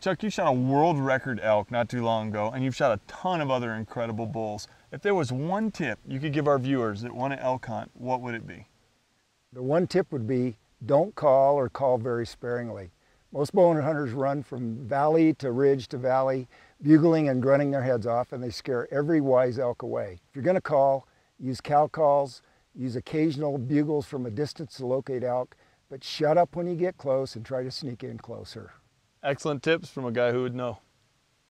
Chuck, you shot a world record elk not too long ago, and you've shot a ton of other incredible bulls. If there was one tip you could give our viewers that want to elk hunt, what would it be? The one tip would be don't call or call very sparingly. Most bowhunter hunters run from valley to ridge to valley, bugling and grunting their heads off, and they scare every wise elk away. If you're going to call, use cow calls, use occasional bugles from a distance to locate elk, but shut up when you get close and try to sneak in closer. Excellent tips from a guy who would know.